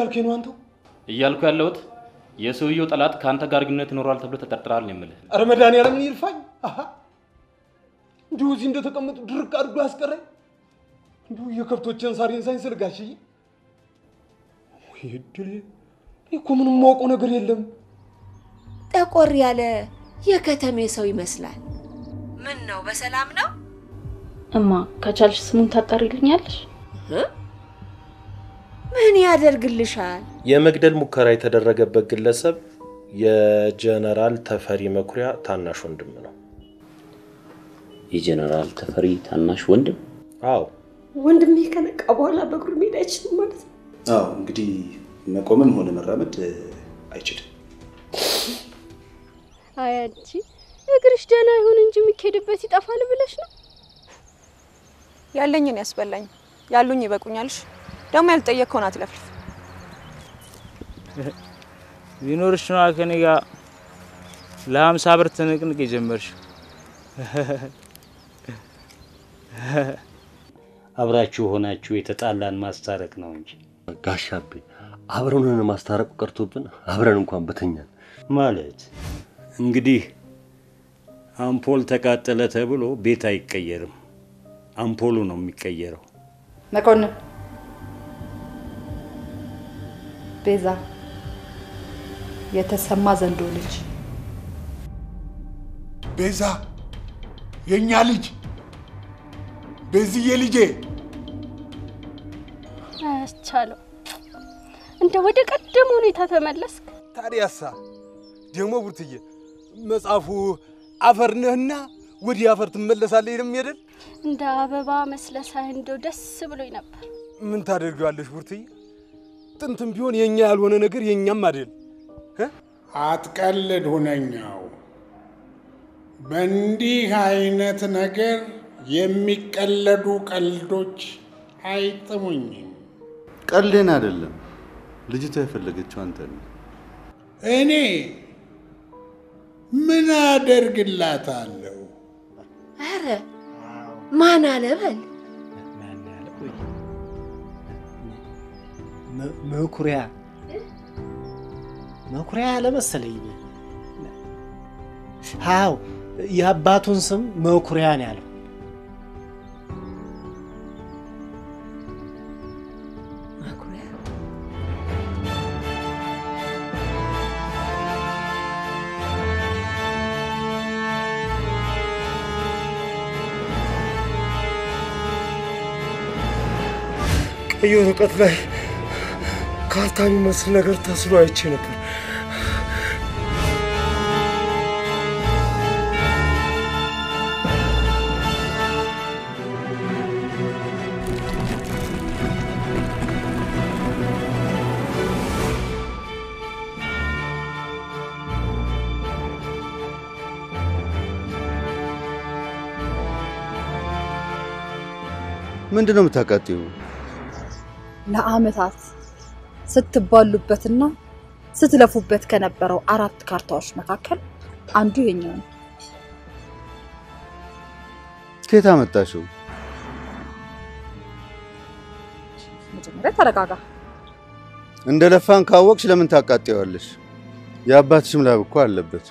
እያልከኝ ነው አንተው? እያልኩ ያለሁት የሰውየው ጠላት ከአንተ ጋር ግንኙነት ይኖረዋል ተብሎ ተጠርጥረሃል ነው የምልህ። ኧረ መድኃኒዓለም ምን ይልፋኝ? አሃ እንዲሁ እዚህ እንደተቀመጡ ድርቅ አድርጎ ያስቀረኝ እንዲሁ የከብቶችን ሳሬን ወይ እድሌ! እኔ እኮ ምንም የማውቀው ነገር የለም። ጠቆር ያለ የከተሜ ሰው ይመስላል። ምን ነው በሰላም ነው? እማ ከቻልሽ ስሙን ታጣሪልኛለሽ? ምን ያደርግልሻል? የመግደል ሙከራ የተደረገበት ግለሰብ የጀነራል ተፈሪ መኩሪያ ታናሽ ወንድም ነው። የጀነራል ተፈሪ ታናሽ ወንድም? አዎ ወንድሜ ከነቃ በኋላ በእግሩ መሄድ አይችልም ማለት ነው። አዎ እንግዲህ መቆምም ሆነ መራመድ አይችልም። አይ አንቺ እግርሽ ደህና ይሁን እንጂ የሚካሄድበት ይጠፋል ብለሽ ነው? ያለኝን ያስበላኝ፣ ያሉኝ ይበቁኛልሽ። ደግሞ ያልጠየቅከውን አትለፍልፍ። ቢኖርሽ ነዋ ከኔ ጋር ለሀምሳ ብር ትንቅንቅ የጀመርሽው። አብራችሁ ሆናችሁ የተጣላን ማስታረቅ ነው እንጂ ጋሻቤ አብረን ማስታረቁ ቀርቶብን አብረን እንኳን በተኛን ማለት እንግዲህ አምፖል ተቃጠለ ተብሎ ቤት አይቀየርም። አምፖሉ ነው የሚቀየረው። መኮንን ቤዛ የተሰማ ዘንዶ ልጅ ቤዛ የእኛ ልጅ ቤዝዬ ልጄ አያስቻለው። እንደ ወደ ቀደም ሁኔታ ተመለስክ። ታዲያሳ ደግሞ ቡርትዬ መጽሐፉ አፈር ነህና ወዲህ አፈር ትመለሳለህ አይደል? እንደ አበባ መስለሳህ እንደው ደስ ብሎኝ ነበር። ምን ታደርገዋለሽ ቡርትዬ? ጥንትም ቢሆን የኛ ያልሆነ ነገር የኛም አይደል። አትቀልድ ሁነኛው። በእንዲህ አይነት ነገር የሚቀለዱ ቀልዶች አይጥሙኝም። ቀልዴን አይደለም፣ ልጅቷ የፈለገችው አንተ ነው። እኔ ምን አደርግላታለሁ? አረ ማን አለ በል መኩሪያ መኩሪያ ያለ መሰለኝ። አዎ የአባቱን ስም መኩሪያ ነው ያለው። ቀይ ወረቀት ላይ ካርታ የሚመስል ነገር ተስሎ አይቼ ነበር። ምንድን ነው የምታቃጥዩ? ለአመታት ስትባሉበትና ስትለፉበት ከነበረው አራት ካርታዎች መካከል አንዱ የኛው ነው። ከየት አመጣሽው? መጀመሪያ ተረጋጋ። እንደ ለፋን ካወቅሽ ለምን ታቃጥዋለሽ? የአባትሽም ላብ እኮ አለበት።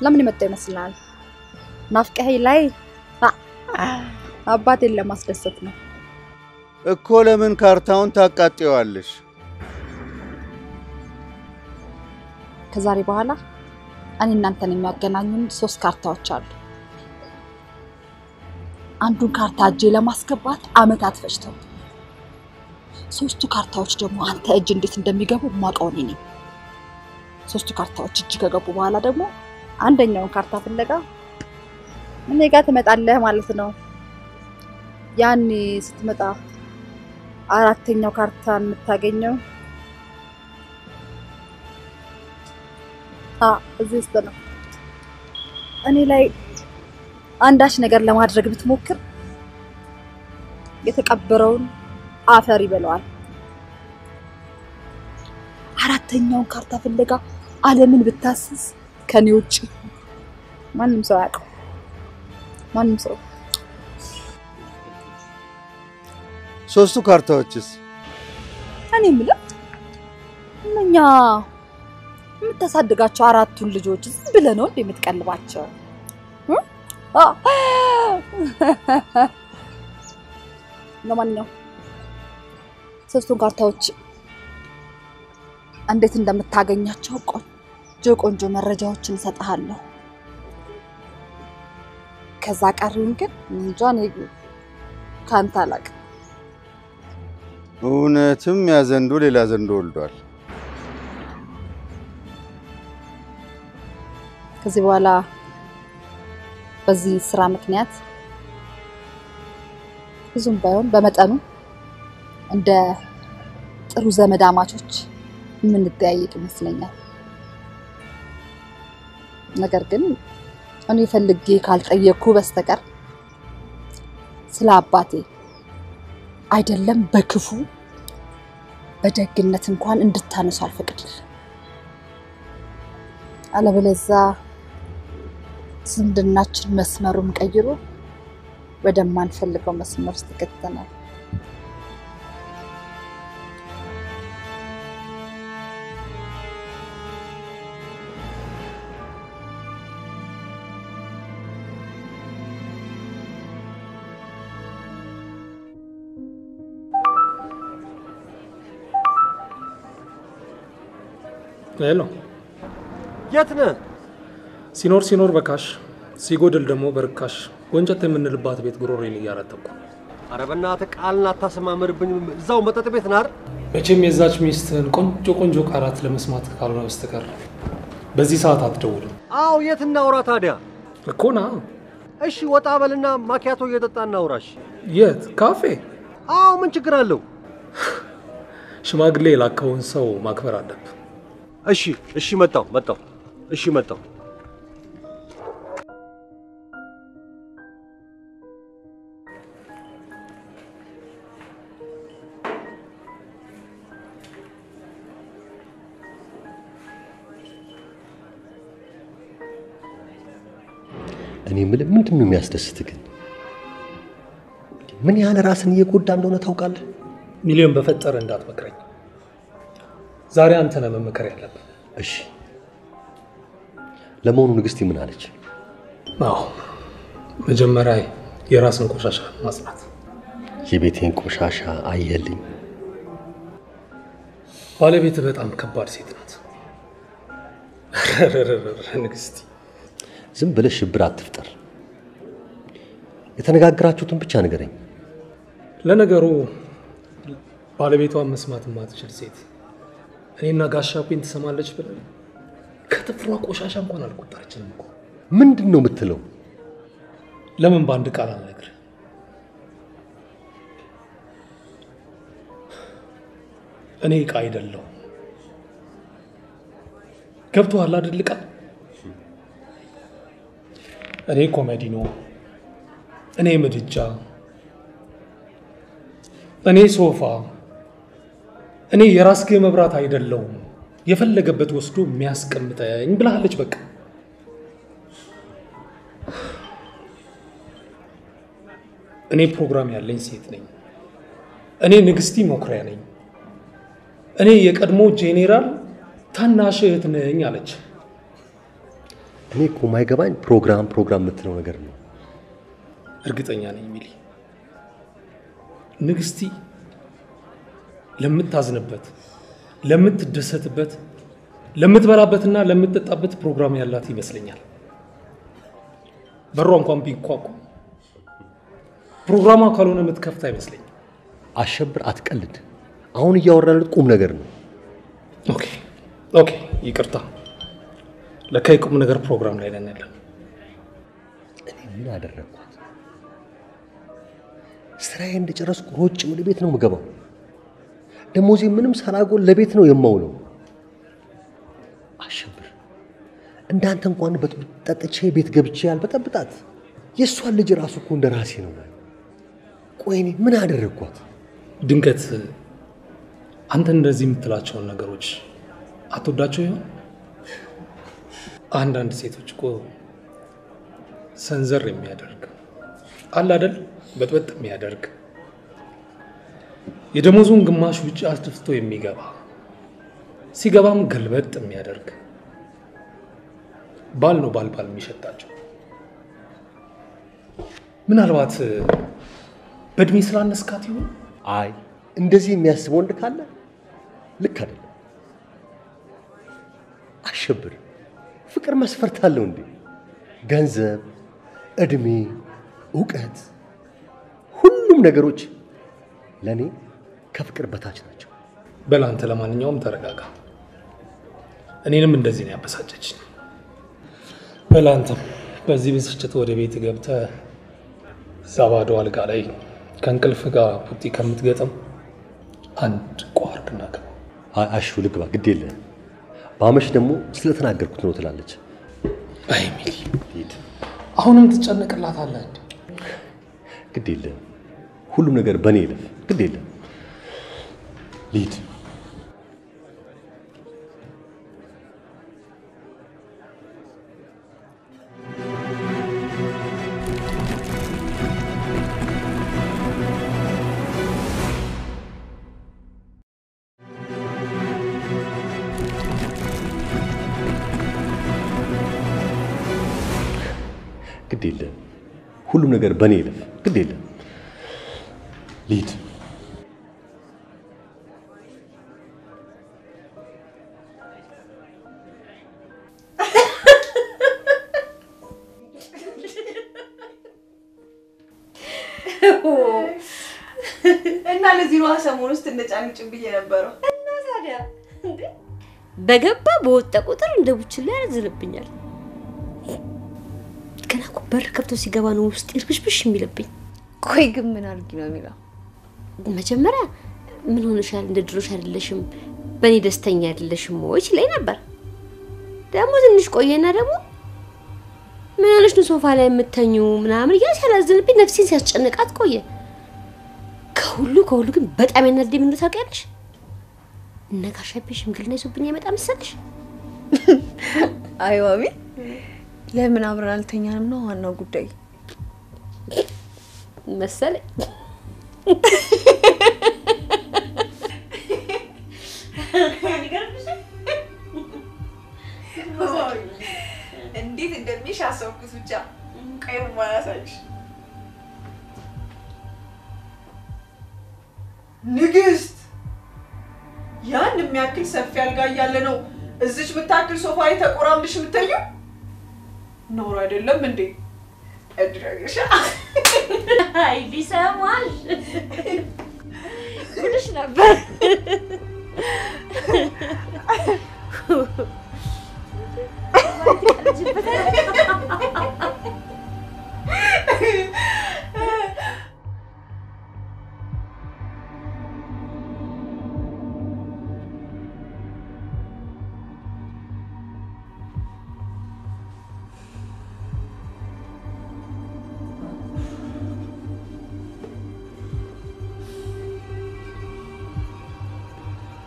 ለምን የመጣ ይመስላል? ናፍቀኸኝ ላይ አባቴን ለማስደሰት ነው። እኮ ለምን ካርታውን ታቃጥዋለሽ? ከዛሬ በኋላ እኔ እናንተን የሚያገናኙን ሶስት ካርታዎች አሉ። አንዱን ካርታ እጄ ለማስገባት አመታት ፈጅተው፣ ሶስቱ ካርታዎች ደግሞ አንተ እጅ እንዴት እንደሚገቡ ማውቀው እኔ ነኝ። ሶስቱ ካርታዎች እጅ ከገቡ በኋላ ደግሞ አንደኛውን ካርታ ፍለጋ እኔ ጋር ትመጣለህ ማለት ነው። ያኔ ስትመጣ አራተኛው ካርታ የምታገኘው እዚህ ውስጥ ነው። እኔ ላይ አንዳች ነገር ለማድረግ ብትሞክር የተቀበረውን አፈር ይበለዋል። አራተኛውን ካርታ ፍለጋ ዓለምን ብታስስ ከኔ ውጭ ማንም ሰው አያውቀው። ማንም ሰው ሶስቱ ካርታዎችስ? እኔ የምለው እነኛ የምታሳድጋቸው አራቱን ልጆች ዝም ብለህ ነው እንዴ የምትቀልባቸው? ለማንኛውም ሶስቱን ካርታዎች እንዴት እንደምታገኛቸው ቆንጆ ቆንጆ መረጃዎችን እሰጥሃለሁ። ከዛ ቀሪውን ግን እንጃ እኔ ከአንተ አላውቅም። እውነትም ያ ዘንዶ ሌላ ዘንዶ ወልዷል። ከዚህ በኋላ በዚህ ስራ ምክንያት ብዙም ባይሆን በመጠኑ እንደ ጥሩ ዘመድ አማቾች የምንጠያየቅ ይመስለኛል። ነገር ግን እኔ ፈልጌ ካልጠየቅኩ በስተቀር ስለ አባቴ አይደለም በክፉ በደግነት እንኳን እንድታነሱ አልፈቅድልም። አለበለዛ ዝምድናችን መስመሩን ቀይሮ ወደማንፈልገው መስመር ውስጥ Hello፣ የት ነህ? ሲኖር ሲኖር በ cash ሲጎድል ደግሞ በርካሽ ወንጨት የምንልባት ቤት ጉሮሬን እያረጠብኩ ኧረ በእናትህ ቃልን አታሰማምርብኝ። እዛው መጠጥ ቤት ናር። መቼም የዛች ሚስትህን ቆንጆ ቆንጆ ቃላት ለመስማት ካልሆነ በስተቀር በዚህ ሰዓት አትደውልም አዎ፣ የት እናውራ ታዲያ? እኮ ና። እሺ፣ ወጣ በልና ማኪያቶ እየጠጣ እናውራሽ። የት ካፌ? አዎ፣ ምን ችግር አለው? ሽማግሌ የላከውን ሰው ማክበር አለብህ። እሺ፣ እሺ፣ መጣው መጣው። እሺ፣ መጣው። እኔ የምልህ ምንድን ነው የሚያስደስት ግን? ምን ያህል ራስን እየጎዳ እንደሆነ ታውቃለህ? ሚሊዮን በፈጠረ እንዳትመክረኝ። ዛሬ አንተ ነህ መመከር ያለብህ። እሺ፣ ለመሆኑ ንግስቲ ምን አለች? አዎ፣ መጀመሪያ የራስን ቆሻሻ ማጽዳት። የቤቴን ቆሻሻ አየልኝ። ባለቤትህ በጣም ከባድ ሴት ናት። ንግስቲ ዝም ብለህ ሽብር አትፍጠር። የተነጋገራችሁትን ብቻ ንገረኝ። ለነገሩ ባለቤቷን መስማት የማትችል ሴት እኔና ጋሻፔን ትሰማለች ብለን ከጥፍሯ ቆሻሻ እንኳን አልቆጠረችንም እኮ። ምንድን ነው የምትለው? ለምን በአንድ ቃል አልነግርህ? እኔ ዕቃ አይደለሁም። ገብቶሃል አይደል? ዕቃ እኔ ኮሜዲኖ፣ እኔ ምድጃ፣ እኔ ሶፋ፣ እኔ የራስጌ መብራት አይደለሁም። የፈለገበት ወስዶ የሚያስቀምጠኝ ብላለች። በቃ እኔ ፕሮግራም ያለኝ ሴት ነኝ። እኔ ንግስቲ መኩሪያ ነኝ። እኔ የቀድሞ ጄኔራል ታናሽ እህት ነኝ አለች። እኔ እኮ የማይገባኝ ፕሮግራም ፕሮግራም የምትለው ነገር ነው። እርግጠኛ ነኝ ሚሊ፣ ንግስቲ ለምታዝንበት፣ ለምትደሰትበት፣ ለምትበላበትና ለምትጠጣበት ፕሮግራም ያላት ይመስለኛል። በሯ እንኳን ቢንኳኳ ፕሮግራሟ ካልሆነ የምትከፍት አይመስለኝም። አሸብር፣ አትቀልድ። አሁን እያወራን ቁም ነገር ነው። OK OK፣ ይቅርታ። ለካ የቁም ነገር ፕሮግራም ላይ ነን ያለን። እኔ ምን አደረግኳት? ስራዬ እንደጨረስኩ ሮጬ ወደ ቤት ነው የምገባው። ደሞዜ ምንም ሳላጎል ለቤት ነው የማውለው። አሸብር፣ እንዳንተ እንኳን ጠጥቼ ቤት ገብቼ ያልበጠብጣት የእሷን ልጅ ራሱ እኮ እንደ ራሴ ነው። ቆይ እኔ ምን አደረግኳት? ድንገት አንተ እንደዚህ የምትላቸውን ነገሮች አትወዳቸው ይሆን? አንዳንድ ሴቶች እኮ ሰንዘር የሚያደርግ አለ አይደል፣ በጥበጥ የሚያደርግ የደሞዙን ግማሽ ውጭ አስደፍቶ የሚገባ ሲገባም ገልበጥ የሚያደርግ ባል ነው ባል ባል የሚሸጣቸው። ምናልባት በእድሜ ስላነስካት ይሆን? አይ እንደዚህ የሚያስብ ወንድ ካለ ልክ አይደለም። አሸብር ፍቅር መስፈርት አለው እንዴ? ገንዘብ፣ እድሜ፣ እውቀት፣ ሁሉም ነገሮች ለእኔ ከፍቅር በታች ናቸው። በል አንተ ለማንኛውም ተረጋጋ። እኔንም እንደዚህ ነው ያበሳጨችኝ። በል አንተም በዚህ ብስጭት ወደ ቤት ገብተህ እዛ ባዶ አልጋ ላይ ከእንቅልፍ ጋር ቡጢ ከምትገጥም አንድ ቋርድና ግባ። አሹ ልግባ፣ ግድ የለህም። በአመሽ ደግሞ ስለተናገርኩት ነው ትላለች። አይ ሚሊ፣ አሁንም ትጨነቅላታለህ? ግድ የለህም። ሁሉም ነገር በእኔ ይለፍ። ግድ የለም። ልሂድ። ግድ የለም። ሁሉም ነገር በእኔ ይለፍ። እንደጫንጭን ብዬ ነበረው። እና ታዲያ እንዴ በገባ በወጣ ቁጥር እንደ ቡችላ ያዝንብኛል። ገና እኮ በር ከብቶ ሲገባ ነው ውስጥ ይርብሽብሽ የሚልብኝ። ቆይ ግን ምን አድርጊ ነው የሚለው? መጀመሪያ ምን ሆነሻል? እንደ ድሮሽ አይደለሽም፣ በእኔ ደስተኛ አይደለሽም ወይ ሲለኝ ነበር። ደግሞ ትንሽ ቆየና ደግሞ ምን ሆነሽ ነው ሶፋ ላይ የምተኙ ምናምን እያለ ሲያላዝንብኝ ነፍሴን ሲያስጨንቃት ቆየ። ከሁሉ ከሁሉ ግን በጣም ያናደደኝ ምን ታውቂያለሽ? እነ ጋሽ አቤ ሽምግልና ይዞብኝ አይመጣ መሰለሽ? አይ ዋቢ፣ ለምን አብረን አልተኛንም ነው ዋናው ጉዳይ መሰለኝ። እንዴት እንደሚሽ አሰብኩት። ብቻ ቀይ ማያሳይሽ ንግስት፣ ያን የሚያክል ሰፊ አልጋ እያለ ነው እዚች የምታክል ሶፋ ላይ ተቆራምድሽ የምተኘው? ኖር አይደለም እንዴ? እድረግሻ አይ ቢሰማሽ ጉድሽ ነበር።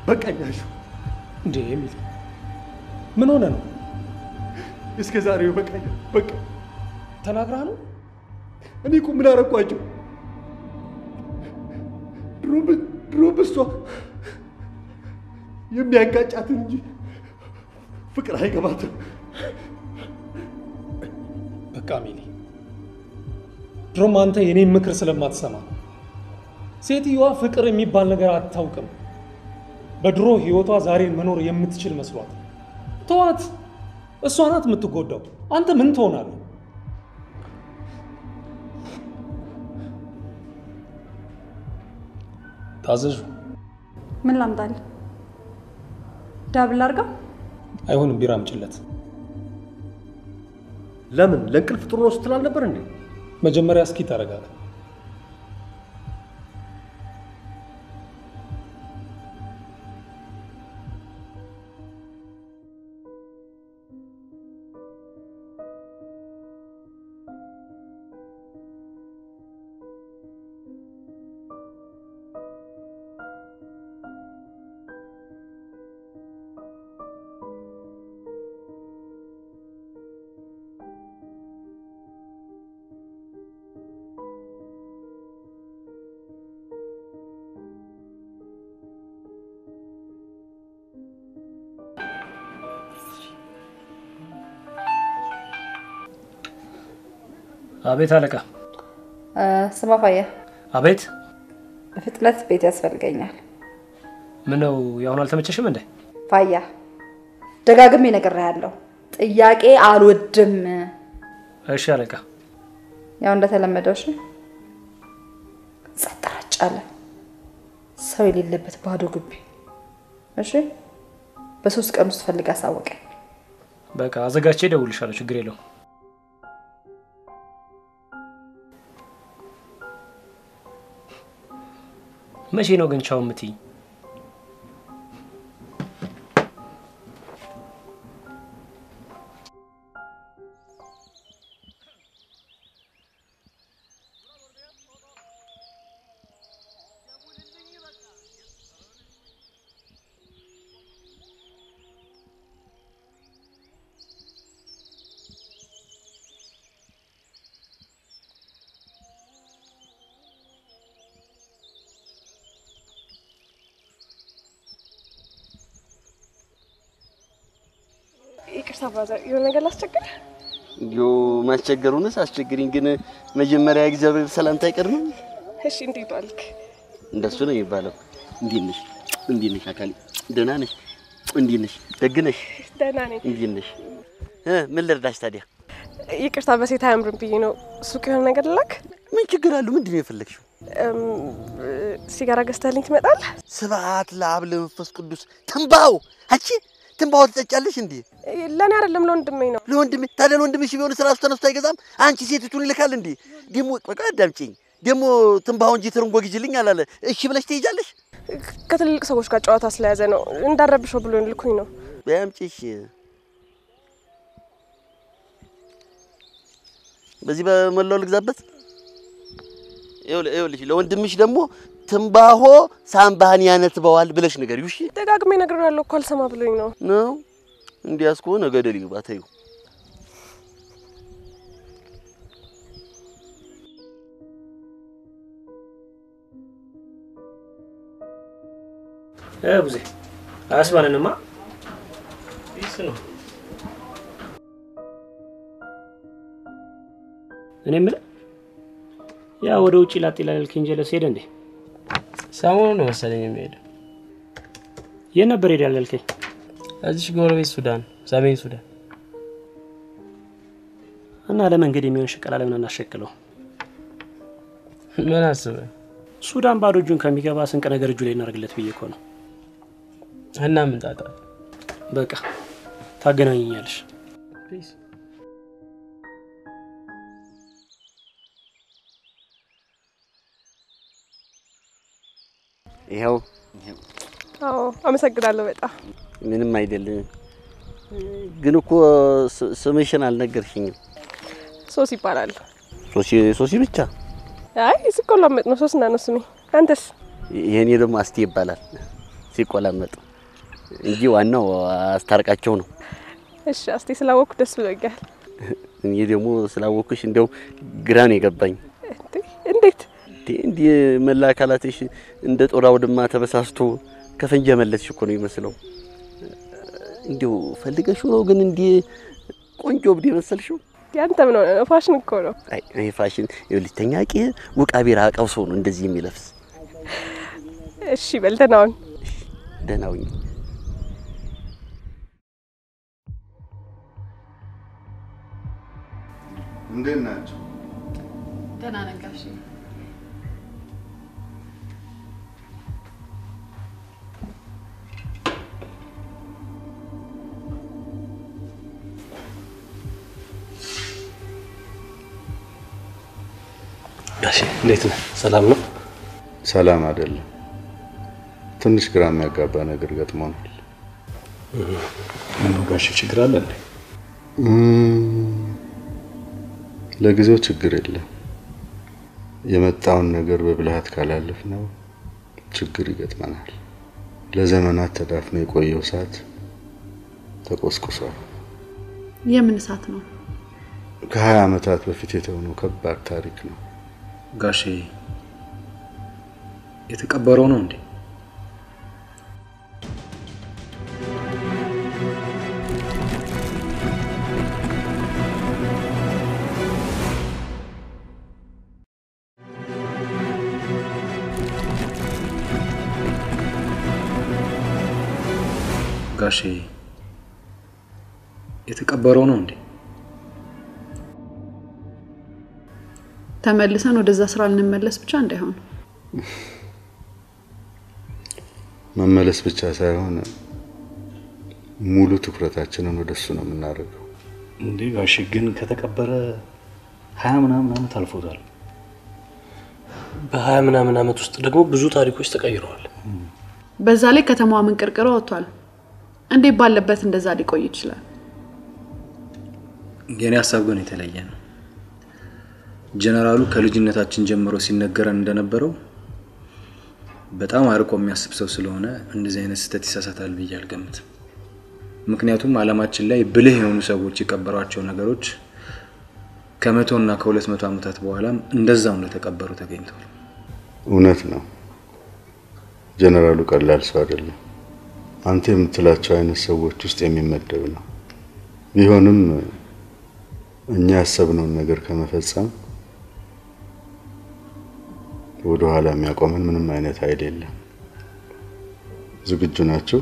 አሹ። እንዴ የሚል ምን ሆነ ነው? እስከ ዛሬው በቃኝ። በቃ ተናግራ ነው? እኔ እኮ ምን አረኳቸው? ድሮ በሷ የሚያጋጫትን እንጂ ፍቅር አይገባትም። በቃ ሚሊ፣ ድሮም አንተ የኔን ምክር ስለማትሰማ ሴትዮዋ ፍቅር የሚባል ነገር አታውቅም። በድሮ ህይወቷ ዛሬን መኖር የምትችል መስሏት ተዋት። እሷ ናት የምትጎዳው። አንተ ምን ትሆናለህ? ታዘዡ። ምን ላምጣልህ? double አድርገው። አይሆንም፣ ቢራ አምጪለት። ለምን? ለእንቅልፍ ጥሩ ነው ስትል አልነበር እንዴ? መጀመሪያ እስኪ ተረጋጋ። አቤት አለቃ። ስማ ፋያ፣ አቤት። በፍጥነት ቤት ያስፈልገኛል። ምን ነው የአሁኑ አልተመቸሽም እንዴ? ፋያ፣ ደጋግሜ ነግሬሃለሁ፣ ጥያቄ አልወድም። እሺ አለቃ። ያው እንደተለመደው እሺ። ጸጥ ረጭ አለ፣ ሰው የሌለበት ባዶ ግቢ። እሺ፣ በሶስት ቀን ውስጥ ፈልግ አሳወቀኝ። በቃ አዘጋጅቼ እደውልልሻለሁ። ችግር የለውም። መቼ ነው ግን ቻው የምትይኝ? ይቅርታ brother፣ የሆነ ነገር ላስቸግር? እንዲሁ ማስቸገሩንስ አስቸግሪኝ፣ ግን መጀመሪያ እግዚአብሔር ሰላምታ አይቀድምም? እሺ፣ እንዴት ዋልክ? እንደሱ ነው የሚባለው። እንዴት ነሽ? እንዴት ነሽ? አካሌ ደህና ነሽ? እንዴት ነሽ? ደግ ነሽ? ደህና ነኝ። እንዴት ነሽ? ምን ልርዳሽ ታዲያ? ይቅርታ በሴት አያምርም ብዬ ነው። ሱቅ የሆነ ነገር ልላክ? ምን ችግር አለው? ምንድን ነው የፈለግሽው? ሲጋራ ገዝተህልኝ ትመጣለህ? ስብሐት ለአብ ለመንፈስ ቅዱስ። ትንባው አንቺ ትንባው ትጠጫለሽ እንዴ? ለእኔ አይደለም ለወንድሜ ነው። ለወንድሜ ታዲያ ለወንድምሽ ቢሆን ስራሱ ተነስቶ አይገዛም? አንቺ ሴቲቱን ይልካል እንዴ? ደግሞ ቆይ ቆይ አዳምጪኝ። ደግሞ ትንባው እንጂ ትርንጎ ግዢልኝ አላለ። እሺ ብለሽ ትሄጃለሽ? ከትልልቅ ሰዎች ጋር ጨዋታ ስለያዘ ነው እንዳረብሸው ብሎ ልኩኝ ነው። በያምጪ እሺ። በዚህ በመላው ልግዛበት። ይኸውልሽ ለወንድምሽ ደግሞ ትንባሆ ሳምባህን ያነትበዋል ብለሽ ንገሪው። እሺ ደጋግሜ እነግሬዋለሁ እኮ አልሰማ ብሎኝ ነው። ነው እንዲያስ ከሆነ ገደል ይግባ። ተይው። እ ቡዜ አያስባንንማ። ይስ ነው እኔ የምልህ ያ ወደ ውጭ ላጤ ላልከኝ ጀለስ ሄደ እንዴ? ሰሞኑን ነው መሰለኝ የሚሄደው። የት ነበር ያልከኝ? እዚሽ ጎረቤት ሱዳን፣ ሰሜን ሱዳን። እና ለመንገድ የሚሆን ሽቀላ ለምን አናሸቅለው? ምን አስበህ? ሱዳን ባዶ እጁን ከሚገባ ስንቅ ነገር እጁ ላይ እናደርግለት ብዬ እኮ ነው። እና ምን ጣጣ? በቃ ታገናኘኛለሽ። ይኸው አዎ አመሰግናለሁ በጣም ምንም አይደል። ግን እኮ ስ- ስምሽን አልነገርሽኝም። ሶስ ይባላል። ሶሲ ብቻ። አይ ሲቆላመጥ ነው ሶስና ነው ስሜ። አንተስ? የእኔ ደግሞ አስቴ ይባላል ሲቆላመጥ እንጂ ዋናው አስታርቃቸው ነው። እሺ አስቴ ስላወቅኩ ደስ ብሎኛል። እኔ ደግሞ ስላወቅኩሽ እንዲያው ግራ ነው የገባኝ። እንዴት እንዴ እንዲህ መላ አካላትሽ እንደ ጦር አውድማ ተበሳስቶ ከፈንጂ ያመለጥሽ እኮ ነው ይመስለው። እንዲሁ ፈልገሽው ነው ግን እንዲህ ቆንጆ እብድ የመሰልሽው? ያንተ ምን ሆነ ነው? ፋሽን እኮ ነው። አይ ይሄ ፋሽን ይኸውልሽ፣ ተኛቂ ውቃቢ ራቀው ሰው ነው እንደዚህ የሚለብስ። እሺ በል ደህና ሁን። ደህና ሁኚ። እንዴት ናቸው? ደህና ነን ጋሼ። እንዴት ነህ? ሰላም ነው? ሰላም አይደለም። ትንሽ ግራ የሚያጋባ ነገር ገጥሞናል። ምነው ጋሼ ችግር አለ እንዴ? ለጊዜው ችግር የለም። የመጣውን ነገር በብልሃት ካላለፍ ነው ችግር ይገጥመናል። ለዘመናት ተዳፍኖ የቆየው እሳት ተቆስቁሷል። የምን እሳት ነው? ከሀያ ዓመታት በፊት የተሆነው ከባድ ታሪክ ነው። ጋሼ የተቀበረው ነው እንዴ? ጋሼ የተቀበረው ነው እንዴ? ተመልሰን ወደዛ ስራ ልንመለስ ብቻ እንዳይሆን መመለስ ብቻ ሳይሆን ሙሉ ትኩረታችንን ወደ እሱ ነው የምናደርገው። እንዴ ጋሽ ግን ከተቀበረ ሀያ ምናምን ዓመት አልፎታል። በሀያ ምናምን ዓመት ውስጥ ደግሞ ብዙ ታሪኮች ተቀይረዋል። በዛ ላይ ከተማዋ ምንቅርቅሮ ወጥቷል። እንዴት ባለበት እንደዛ ሊቆይ ይችላል? የኔ ሀሳብ ግን የተለየ ነው። ጀነራሉ ከልጅነታችን ጀምሮ ሲነገረን እንደነበረው በጣም አርቆ የሚያስብ ሰው ስለሆነ እንደዚህ አይነት ስህተት ይሳሳታል ብዬ አልገምትም። ምክንያቱም ዓለማችን ላይ ብልህ የሆኑ ሰዎች የቀበሯቸው ነገሮች ከመቶ እና ከሁለት መቶ ዓመታት በኋላም እንደዛው እንደተቀበሩ ተገኝተዋል። እውነት ነው። ጀነራሉ ቀላል ሰው አይደለም። አንተ የምትላቸው አይነት ሰዎች ውስጥ የሚመደብ ነው። ቢሆንም እኛ ያሰብነውን ነገር ከመፈጸም ወደ ኋላ የሚያቆመን ምንም አይነት ኃይል የለም። ዝግጁ ናቸው?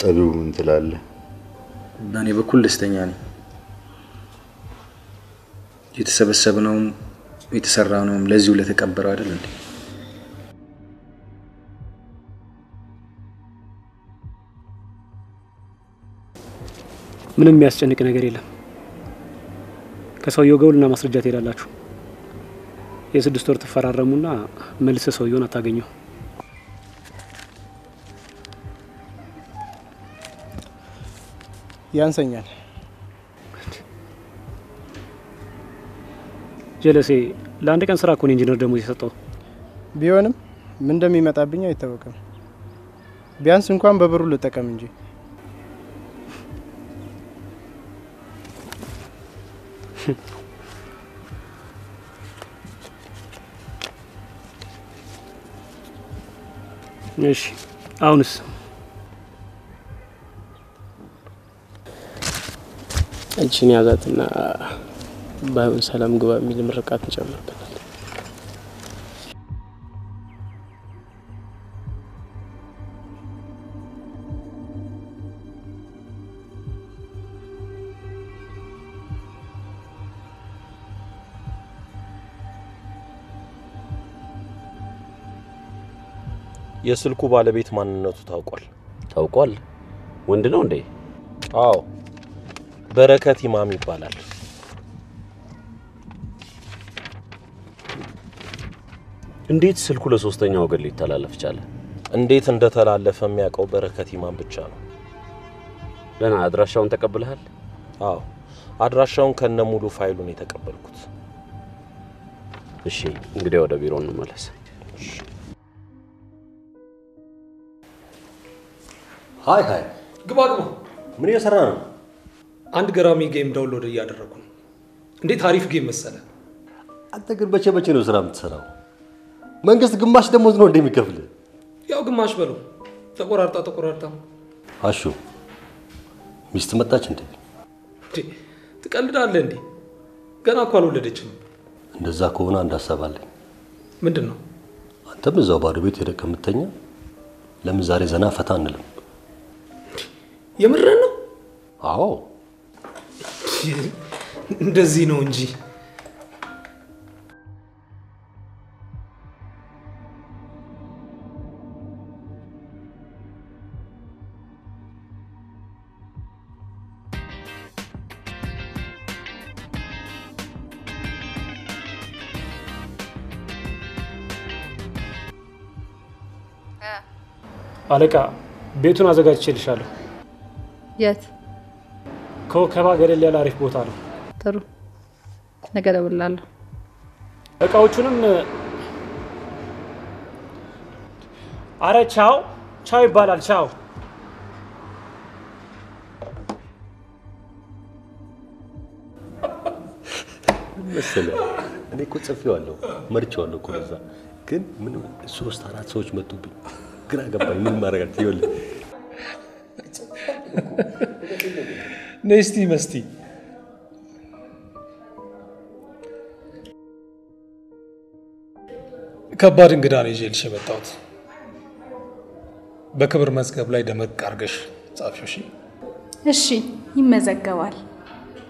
ጠቢቡ ምን ትላለህ? በእኔ በኩል ደስተኛ ነኝ። የተሰበሰብነውም የተሰራነውም ለዚሁ ለተቀበረው አይደል እንዴ? ምንም የሚያስጨንቅ ነገር የለም። ከሰውየው ጋር ውልና ማስረጃ ትሄዳላችሁ። የስድስት ወር ትፈራረሙና መልሰ ሰውየውን አታገኘው። ያንሰኛል። ጀለሴ ለአንድ ቀን ስራ እኮ ነው ኢንጂነር ደሞዝ የሰጠው። ቢሆንም ምን እንደሚመጣብኝ አይታወቅም። ቢያንስ እንኳን በብሩ ልጠቀም እንጂ እሺ አሁንስ እችን ያዛትና ባይሆን ሰላም ግባ የሚል ምርቃት እንጨምርበታል። የስልኩ ባለቤት ማንነቱ ታውቋል? ታውቋል? ወንድ ነው እንዴ? አዎ፣ በረከት ኢማም ይባላል። እንዴት ስልኩ ለሶስተኛ ወገን ሊተላለፍ ቻለ? እንዴት እንደተላለፈ የሚያውቀው በረከት ኢማም ብቻ ነው። ደህና አድራሻውን ተቀብለሃል? አዎ፣ አድራሻውን ከነ ሙሉ ፋይሉን የተቀበልኩት። እሺ፣ እንግዲህ ወደ ቢሮ እንመለስ። hi hi፣ ግባ ግባ። ምን እየሰራ ነው? አንድ ገራሚ game download እያደረጉ ነው። እንዴት አሪፍ game መሰለ። አንተ ግን መቼ መቼ ነው ስራ የምትሰራው? መንግስት ግማሽ ደሞዝ ነው እንደሚከፍል። ያው ግማሽ በለው ተቆራርጣ ተቆራርጣ። አሹ ሚስት መጣች? እንዴ ትቀልዳለህ እንዴ? ገና እኮ አልወለደችም። እንደዛ ከሆነ አንድ ሀሳብ አለኝ። ምንድን ነው? አንተም እዛው ባዶ ቤት ሄደህ ከምተኛ ለምን ዛሬ ዘና ፈታ አንልም? የምርህን ነው? አዎ እንደዚህ ነው እንጂ አለቃ ቤቱን አዘጋጅቼልሻለሁ። የት? ከወከባ ገደል ያለ አሪፍ ቦታ ነው። ጥሩ፣ ነገ እደውልልሃለሁ። እቃዎቹንም አረ ቻው ቻው ይባላል። ቻው መሰለህ እኔ እኮ ጽፌዋለሁ መርቼዋለሁ እኮ ለዛ ግን ምን ሶስት አራት ሰዎች መጡብኝ። ግራ ገባኝ። ምን ማድረግ ይኸውልህ ነይ እስቲ መስቲ ከባድ እንግዳ ነው ይዤልሽ የመጣሁት። በክብር መዝገብ ላይ ደመቅ አድርገሽ ጻፊው። እሺ እሺ፣ ይመዘገባል።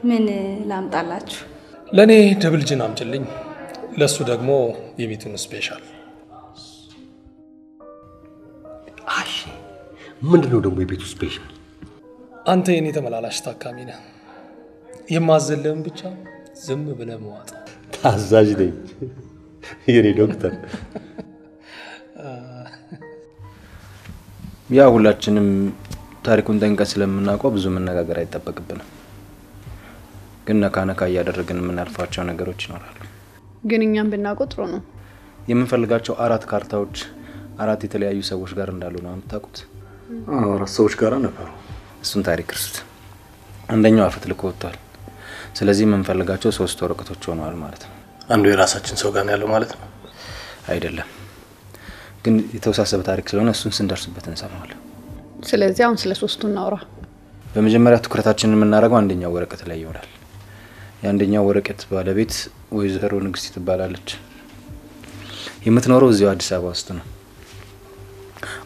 ምን ላምጣላችሁ? ለእኔ double gin አምጭልኝ፣ ለእሱ ደግሞ የቤቱን special። አሺ ምንድን ነው ደግሞ የቤቱ special? አንተ የኔ ተመላላሽ ታካሚ ነህ። የማዘልህን ብቻ ዝም ብለህ መዋጥ። ታዛዥ ነኝ የኔ ዶክተር። ያ ሁላችንም ታሪኩን ጠንቀን ስለምናውቀው ብዙ መነጋገር አይጠበቅብንም። ግን ነካ ነካ እያደረግን የምናልፋቸው ነገሮች ይኖራሉ። ግን እኛም ብናውቀው ጥሩ ነው። የምንፈልጋቸው አራት ካርታዎች አራት የተለያዩ ሰዎች ጋር እንዳሉ ነው የምታውቁት። አራት ሰዎች ጋር ነበሩ። እሱን ታሪክ እርሱት። አንደኛው አፈት ልኮ ወጥቷል። ስለዚህ የምንፈልጋቸው ሶስት ወረቀቶች ሆነዋል ማለት ነው። አንዱ የራሳችን ሰው ጋር ነው ያለው ማለት ነው። አይደለም ግን የተወሳሰበ ታሪክ ስለሆነ እሱን ስንደርስበት እንሰማዋለን። ስለዚህ አሁን ስለ ሶስቱ እናውራ። በመጀመሪያ ትኩረታችንን የምናደርገው አንደኛው ወረቀት ላይ ይሆናል። የአንደኛው ወረቀት ባለቤት ወይዘሮ ንግስት ትባላለች። የምትኖረው እዚያው አዲስ አበባ ውስጥ ነው።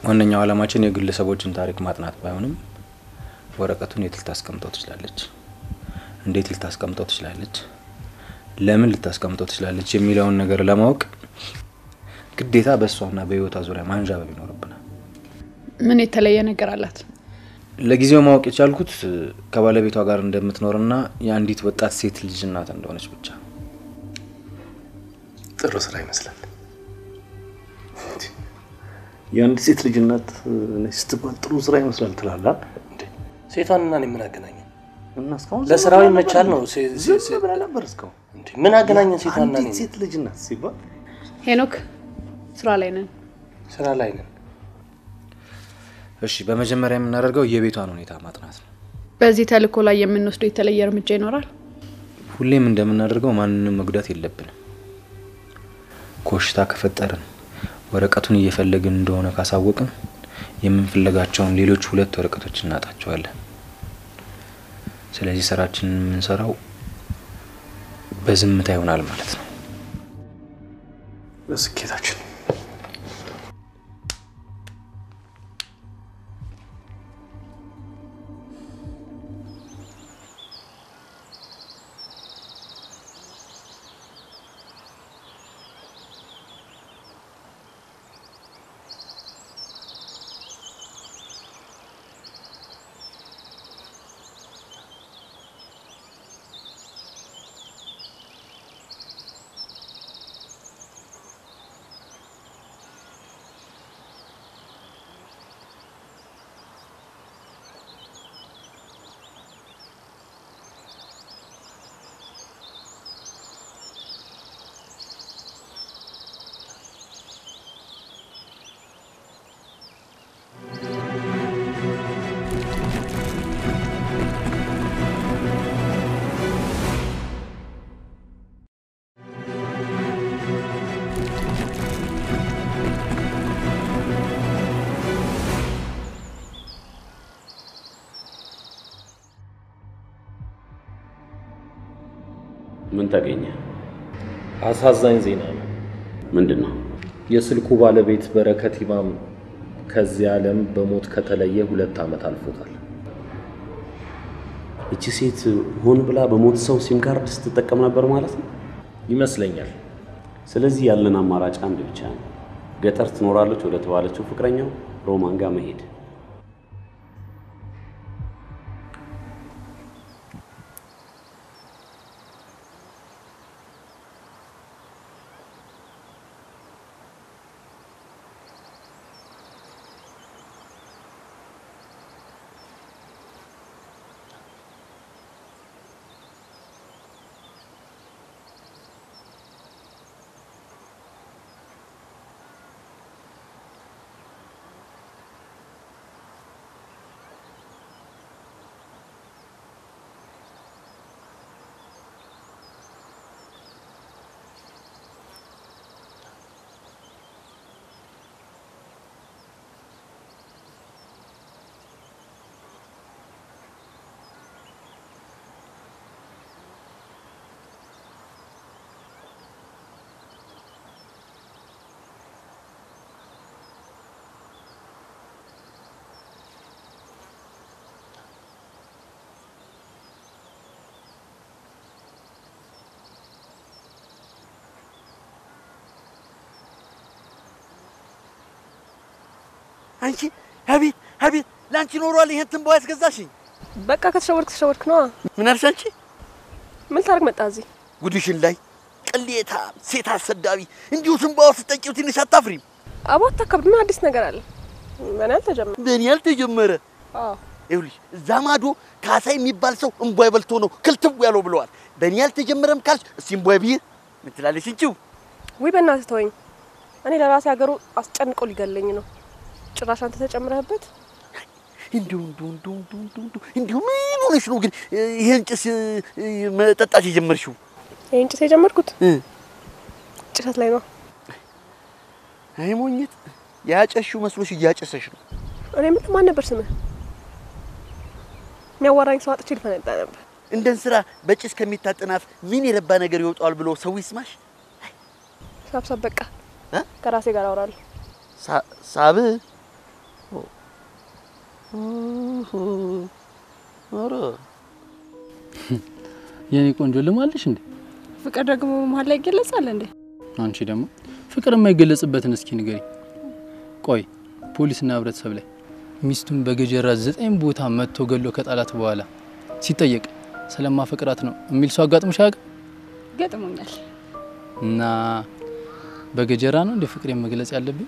ዋነኛው ዓላማችን የግለሰቦችን ታሪክ ማጥናት ባይሆንም ወረቀቱን የት ልታስቀምጠው ትችላለች፣ እንዴት ልታስቀምጠው ትችላለች፣ ለምን ልታስቀምጠው ትችላለች የሚለውን ነገር ለማወቅ ግዴታ በእሷና በህይወቷ ዙሪያ ማንዣበብ ይኖርብናል። ምን የተለየ ነገር አላት? ለጊዜው ማወቅ የቻልኩት ከባለቤቷ ጋር እንደምትኖርና የአንዲት ወጣት ሴት ልጅ እናት እንደሆነች ብቻ። ጥሩ ስራ ይመስላል። የአንድ ሴት ልጅ እናት ነች ስትባል ጥሩ ስራ ይመስላል ትላለህ። ሴቷንና እኔ ምን አገናኘን? ለስራው ይመቻል ነው። ነበር እስካሁን። ምን አገናኘን? ሴቷንና እኔን? ሴት ልጅ እናት ሲባል ሄኖክ ስራ ላይ ነን። ስራ ላይ ነን። እሺ፣ በመጀመሪያ የምናደርገው የቤቷን ሁኔታ ማጥናት ነው። በዚህ ተልእኮ ላይ የምንወስደው የተለየ እርምጃ ይኖራል? ሁሌም እንደምናደርገው ማንንም መጉዳት የለብንም። ኮሽታ ከፈጠርን ወረቀቱን እየፈለግን እንደሆነ ካሳወቅን የምንፈለጋቸውን ሌሎች ሁለት ወረቀቶች እናጣቸዋለን። ስለዚህ ስራችንን የምንሰራው በዝምታ ይሆናል ማለት ነው። በስኬታችን ምን ተገኘ? አሳዛኝ ዜና ነው። ምንድን ነው? የስልኩ ባለቤት በረከት ኢማም ከዚህ ዓለም በሞት ከተለየ ሁለት ዓመት አልፎታል። እቺ ሴት ሆን ብላ በሞት ሰው ሲም ካርድ ስትጠቀም ነበር ማለት ነው ይመስለኛል። ስለዚህ ያለን አማራጭ አንድ ብቻ ነው። ገጠር ትኖራለች ወደ ተባለችው ፍቅረኛው ሮማን ጋር መሄድ። አንቺ አቤት አቤት፣ ለአንቺ ኖሯል ይሄን ትንባው ያስገዛሽኝ። በቃ ከተሸወድክ ተሸወድክ ነዋ። ምን አልሽ አንቺ? ምን ታደርግ መጣ እዚህ? ጉድሽን ላይ ቅሌታ፣ ሴት አሰዳቢ፣ እንዲሁ ትንባው ስጠጪው ትንሽ አታፍሪም? አቦ አታካብድ። ምን አዲስ ነገር አለ? በእኔ አልተጀመረ። በእኔ ያልተጀመረ አዎ ይኸውልሽ እዛ ማዶ ካሳ የሚባል ሰው እምቧይ በልቶ ነው ክልትው ያለው ብለዋል። በእኔ ያልተጀመረም ካልሽ እስቲ እምቧይ ብዬ ምን ትላለሽ? እንቺው ውይ በእናትህ ተወኝ። እኔ ለራሴ ሀገሩ አስጨንቆ ሊገለኝ ነው። ጭራሽ አንተ ተጨምረህበት። እንዲሁ እንዲሁ እንዲሁ እንዲሁ እንዲሁ እንዲሁ ምን ሆነሽ ነው ግን ይሄን ጭስ መጠጣት የጀመርሽው? ይህን ጭስ የጀመርኩት ጭሰት ላይ ነው። አይ ሞኝት፣ ያጨሽው መስሎሽ እያጨሰሽ ነው። እኔ ምን ማን ነበር ስምህ? የሚያዋራኝ ሰው አጥቼ ልፈነዳ ነበር። እንደ እንስራ በጭስ ከሚታጠናፍ ምን የረባ ነገር ይወጣዋል ብሎ ሰው ይስማሽ? ሳብሳብ በቃ ከራሴ ጋር አወራለሁ። ሳብ ኧረ የኔ ቆንጆ ልማልሽ እንዴ? ፍቅር ደግሞ መሀል ላይ ይገለጻል እንዴ? አንቺ ደግሞ ፍቅር የማይገለጽበትን እስኪ ንገሪ። ቆይ ፖሊስና ህብረተሰብ ላይ ሚስቱን በገጀራ ዘጠኝ ቦታ መጥቶ ገሎ ከጣላት በኋላ ሲጠየቅ ስለማፈቅራት ነው የሚል ሰው አጋጥሞሽ አያውቅም? ገጥሞኛል። እና በገጀራ ነው እንደ ፍቅሬን መግለጽ ያለብኝ?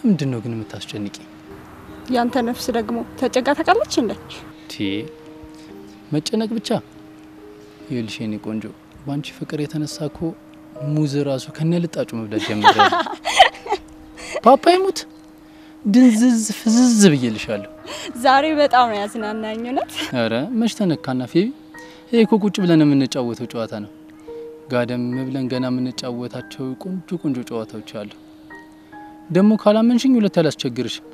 ለምንድን ነው ግን የምታስጨንቂ? ያንተ ነፍስ ደግሞ ተጨጋ ታውቃለች እንዴ? ቲ መጨነቅ ብቻ ይኸውልሽ የኔ ቆንጆ በአንቺ ፍቅር የተነሳ እኮ ሙዝ ራሱ ከነ ልጣጩ መብላት ጀምሬያለሁ። ፓፓይ ሙት ድንዝዝ ፍዝዝ ብዬልሻለሁ። ዛሬ በጣም ነው ያዝናናኝ እውነት። ኧረ መች ተነካና ፌቢ፣ ይሄ እኮ ቁጭ ብለን የምንጫወተው ጨዋታ ነው። ጋደም ብለን ገና የምንጫወታቸው ቆንጆ ቆንጆ ጨዋታዎች አሉ። ደግሞ ካላመንሽኝ ሁለት አላስቸግርሽም።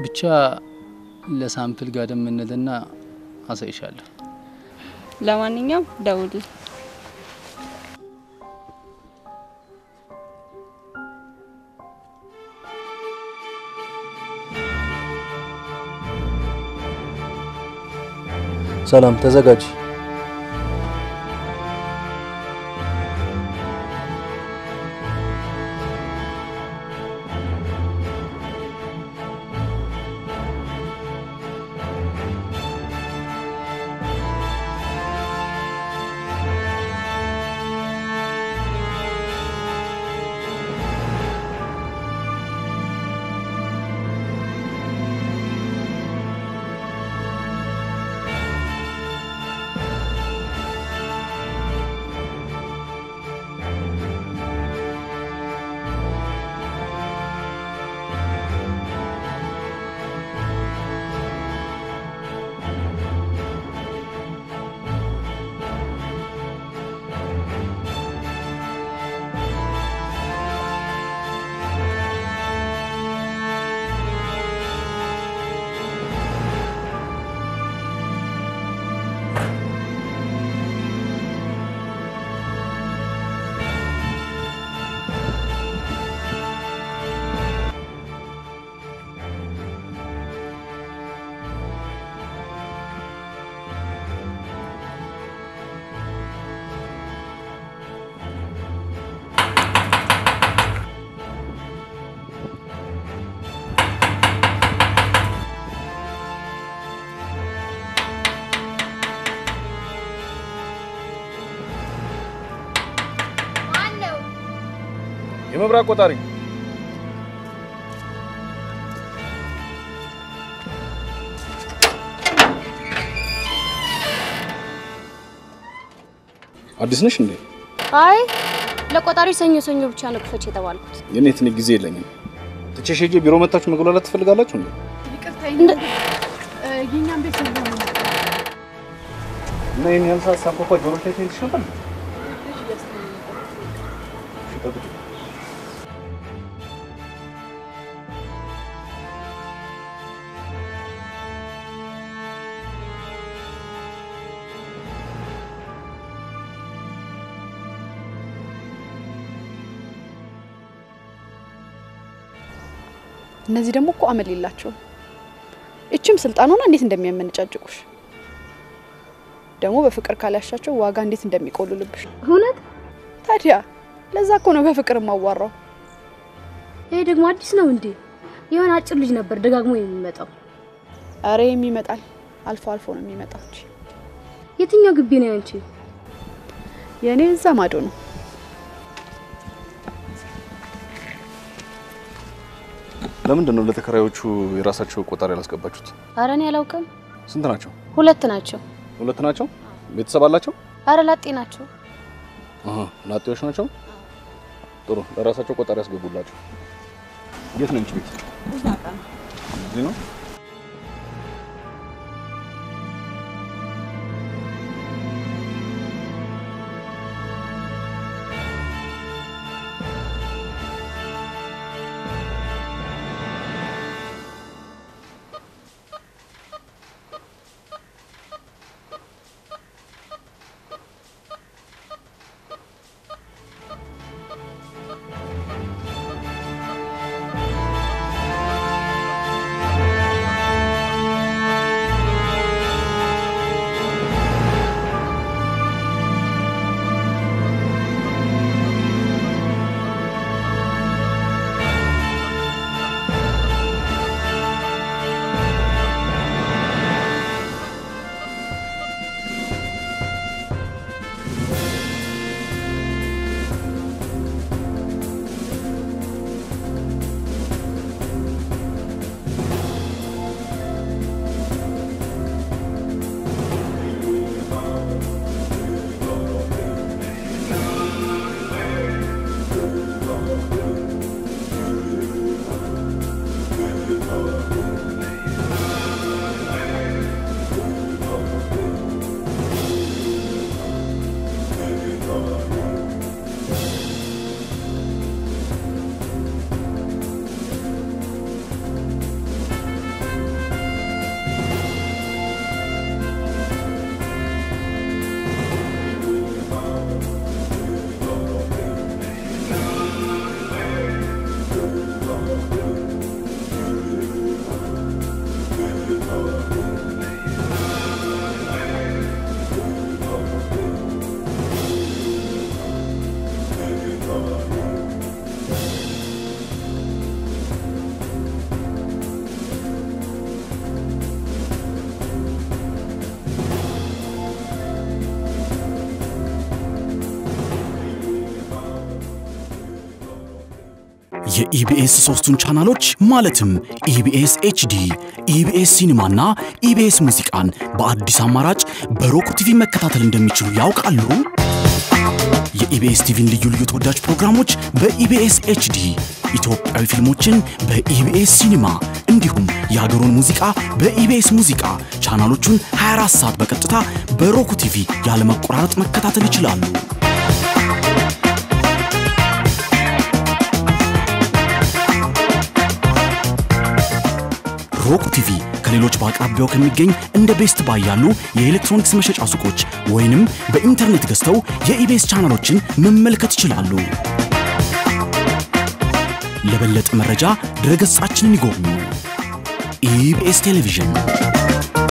ብቻ ለ sample ጋደም እንልና አሳይሻለሁ። ለማንኛውም ደውል። ሰላም፣ ተዘጋጅ። የመብራት ቆጣሪ አዲስ ነሽ እንዴ? አይ ለቆጣሪ ሰኞ ሰኞ ብቻ ነው ክፈች የተባልኩት። የኔ ትንሽ ጊዜ የለኝም። ትቼሽ ሄጄ ቢሮ መታችሁ መጉላላት ትፈልጋላችሁ እንዴ? ይቅርታ እነዚህ ደግሞ እኮ አመል የላቸውም። እችም ስልጣን ሆና እንዴት እንደሚያመነጫጭቁሽ ደግሞ በፍቅር ካላሻቸው ዋጋ እንዴት እንደሚቆሉልብሽ እውነት ታዲያ ለዛ እኮ ነው በፍቅር የማዋራው። ይሄ ደግሞ አዲስ ነው እንዴ? የሆነ አጭር ልጅ ነበር ደጋግሞ የሚመጣው። አረ የሚመጣል አልፎ አልፎ ነው የሚመጣው እንጂ። የትኛው ግቢ ነው ያንቺ? የእኔ እዛ ማዶ ነው። ለምንድን ነው ለተከራዮቹ የራሳቸው ቆጣሪ ያላስገባችሁት? አረ እኔ አላውቅም። ስንት ናቸው? ሁለት ናቸው። ሁለት ናቸው። ቤተሰብ አላቸው? አረ ላጤ ናቸው። ላጤዎች ናቸው። ጥሩ፣ ለራሳቸው ቆጣሪ ያስገቡላቸው። የት ነው እንቺ ቤት? እዚህ ነው። የኢቢኤስ ሶስቱን ቻናሎች ማለትም ኢቢኤስ HD፣ ኢቢኤስ ሲኒማና ኢቢኤስ ሙዚቃን በአዲስ አማራጭ በ Roku TV መከታተል እንደሚችሉ ያውቃሉ? የኢቢኤስ ቲቪን ልዩ ልዩ ተወዳጅ ፕሮግራሞች በኢቢኤስ HD፣ ኢትዮጵያዊ ፊልሞችን በኢቢኤስ ሲኒማ እንዲሁም የሀገሩን ሙዚቃ በኢቢኤስ ሙዚቃ ቻናሎቹን 24 ሰዓት በቀጥታ በ Roku TV ያለመቆራረጥ መከታተል ይችላሉ። Roku TV ከሌሎች በአቅራቢያው ከሚገኝ እንደ Best Buy ያሉ የኤሌክትሮኒክስ መሸጫ ሱቆች ወይንም በኢንተርኔት ገዝተው የኢቢኤስ ቻናሎችን መመልከት ይችላሉ። ለበለጠ መረጃ ድረገጻችንን ይጎብኙ። ኢቢኤስ ቴሌቪዥን